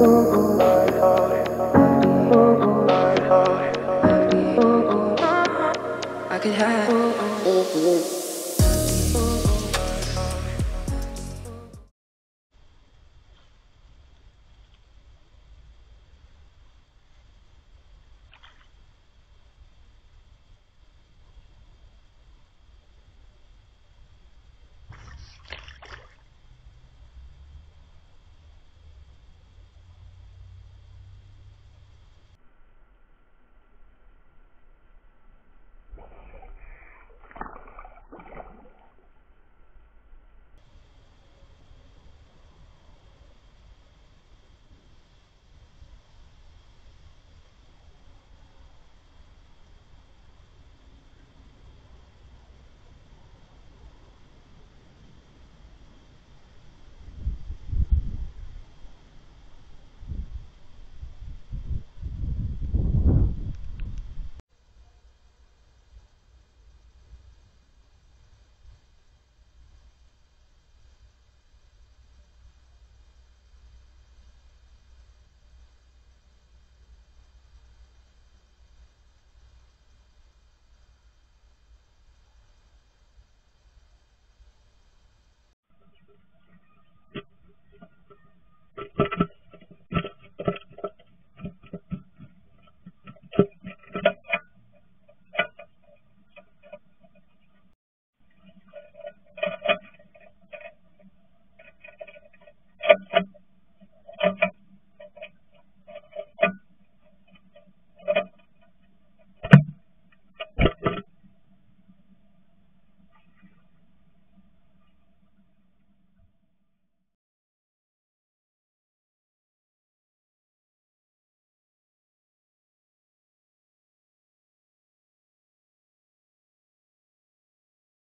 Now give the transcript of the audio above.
I could have.